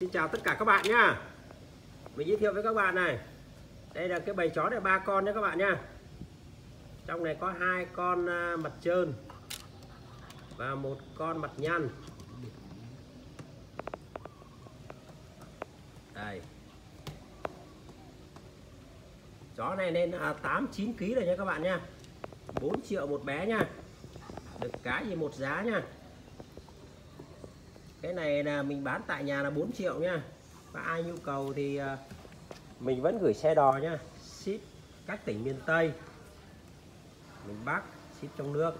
Xin chào tất cả các bạn nhá Mình giới thiệu với các bạn này. Đây là cái bầy chó này ba con nhé các bạn nhá Trong này có hai con à, mặt trơn Và một con mặt nhăn. Đây. Chó này lên à, 8-9 kg rồi nha các bạn nha. 4 triệu một bé nha. Được cái gì một giá nha cái này là mình bán tại nhà là 4 triệu nha. Và ai nhu cầu thì ờ, mình vẫn gửi xe đò nha. Ship các tỉnh miền Tây. Miền Bắc, ship trong nước.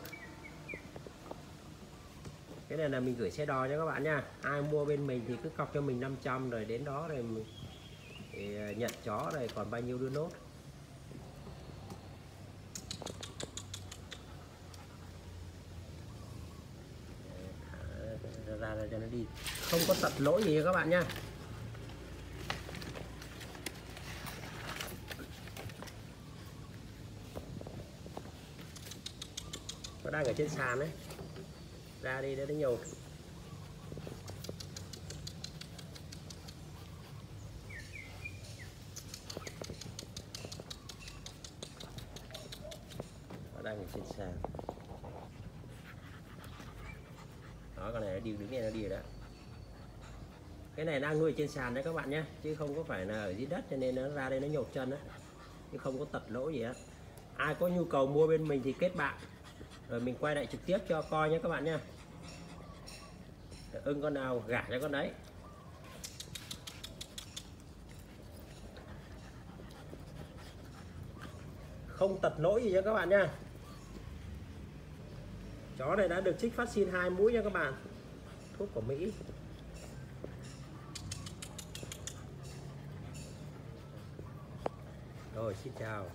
Cái này là mình gửi xe đò cho các bạn nha. Ai mua bên mình thì cứ cọc cho mình 500 rồi đến đó rồi mình, thì ờ, nhận chó rồi còn bao nhiêu đưa nốt. Ra, ra, cho nó đi. Không có tật lỗi gì các bạn nhá. Nó đang ở trên sàn đấy ra đi để nó nhiều nó đang ở trên sàn đó con này điều đứng này nó điều đó. Cái này đang nuôi trên sàn đấy các bạn nhé, chứ không có phải là ở dưới đất cho nên nó ra đây nó nhột chân đấy chứ không có tật lỗ gì á. Ai có nhu cầu mua bên mình thì kết bạn, rồi mình quay lại trực tiếp cho coi nhé các bạn nhé. Ưng con nào gả cho con đấy. Không tật lỗi gì nhé các bạn nha chó này đã được trích vaccine hai mũi nha các bạn. Thuốc của Mỹ. Rồi, xin chào.